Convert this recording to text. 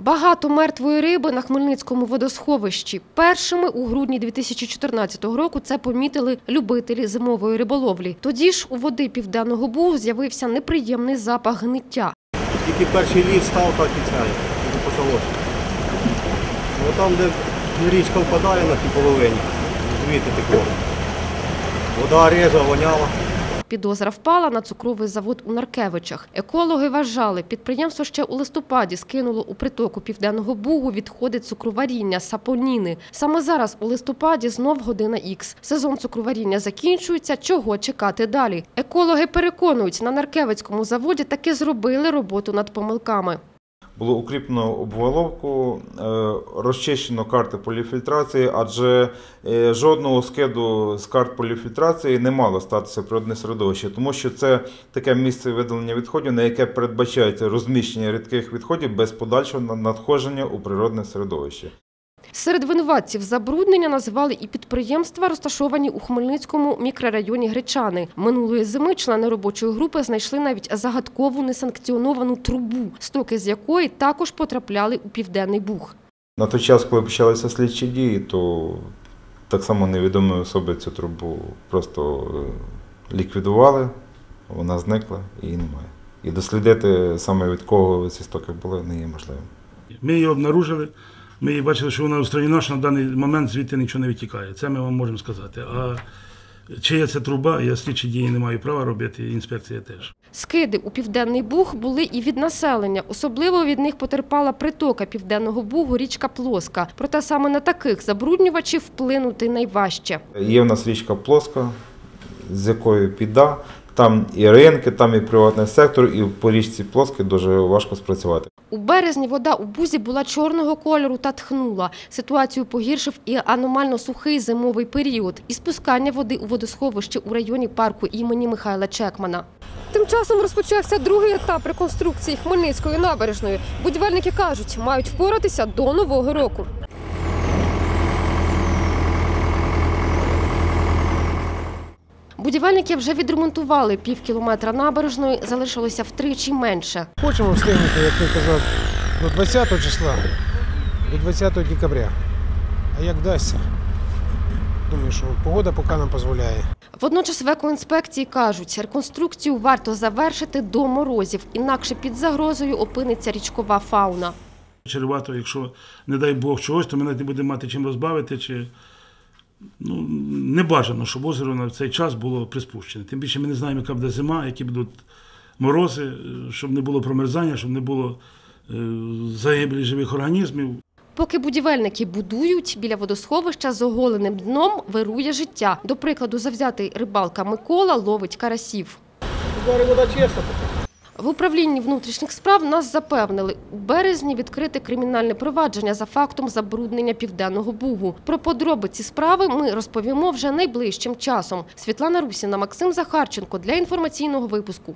Багато мертвої риби на Хмельницькому водосховищі. Першими у грудні 2014 року це помітили любителі зимової риболовлі. Тоді ж у води Південного Бугу з'явився неприємний запах гниття. Тільки перший лід став, так і цей. Ну там, де річка впадає на тій половині, звідти текло. Вода режа, воняла. Підозра впала на цукровий завод у Наркевичах. Екологи вважали, підприємство ще у листопаді скинуло у притоку Південного Бугу відходи цукроваріння сапоніни. Саме зараз у листопаді знов година ікс. Сезон цукроваріння закінчується. Чого чекати далі? Екологи переконують, на Наркевицькому заводі таки зробили роботу над помилками. Було укріплено обваловку, е, розчищено карти поліфільтрації, адже е, жодного скиду з карт поліфільтрації не мало статися природне середовище, тому що це таке місце видалення відходів, на яке передбачається розміщення рідких відходів без подальшого надходження у природне середовище. Серед винуватців забруднення називали і підприємства, розташовані у Хмельницькому мікрорайоні Гречани. Минулої зими члени робочої групи знайшли навіть загадкову несанкціоновану трубу, стоки з якої також потрапляли у південний буг. На той час, коли почалися слідчі дії, то так само невідомі особи цю трубу просто е, ліквідували, вона зникла і її немає. І дослідити саме від кого ці стоки були не є можливим. Ми її обнаружили, ми бачили, що вона устранена, що на даний момент звідти нічого не витікає. Це ми вам можемо сказати. А чия це труба, я слідчі дії не маю права робити, інспекція теж. Скиди у південний буг були і від населення. Особливо від них потерпала притока південного бугу річка Плоска. Проте саме на таких забруднювачів вплинути найважче. Є в нас річка Плоска, з якою піда, там і ринки, там і приватний сектор, і по річці Плоски дуже важко спрацювати. У березні вода у бузі була чорного кольору та тхнула. Ситуацію погіршив і аномально сухий зимовий період і спускання води у водосховище у районі парку імені Михайла Чекмана. Тим часом розпочався другий етап реконструкції Хмельницької набережної. Будівельники кажуть, мають впоратися до нового року. Будівельники вже відремонтували пів кілометра набережної, залишилося втричі менше. Хочемо встигнути, як ти казав, до 20 числа, до 20 декабря. А як вдасться? Думаю, що погода поки нам дозволяє. Водночас в екоінспекції кажуть, реконструкцію варто завершити до морозів, інакше під загрозою опиниться річкова фауна. Чревато, якщо, не дай Бог, чогось, то ми навіть не будемо мати чим розбавити. Чи... Ну, не бажано, щоб озеро на цей час було приспущене. Тим більше ми не знаємо, яка буде зима, які будуть морози, е, щоб не було промерзання, щоб не було е, загибелі живих організмів. Поки будівельники будують, біля водосховища з оголеним дном вирує життя. До прикладу, завзятий рибалка Микола ловить карасів. Вода чиста. В управлінні внутрішніх справ нас запевнили, у березні відкрите кримінальне провадження за фактом забруднення Південного Бугу. Про подробиці справи ми розповімо вже найближчим часом. Світлана Русіна, Максим Захарченко для інформаційного випуску.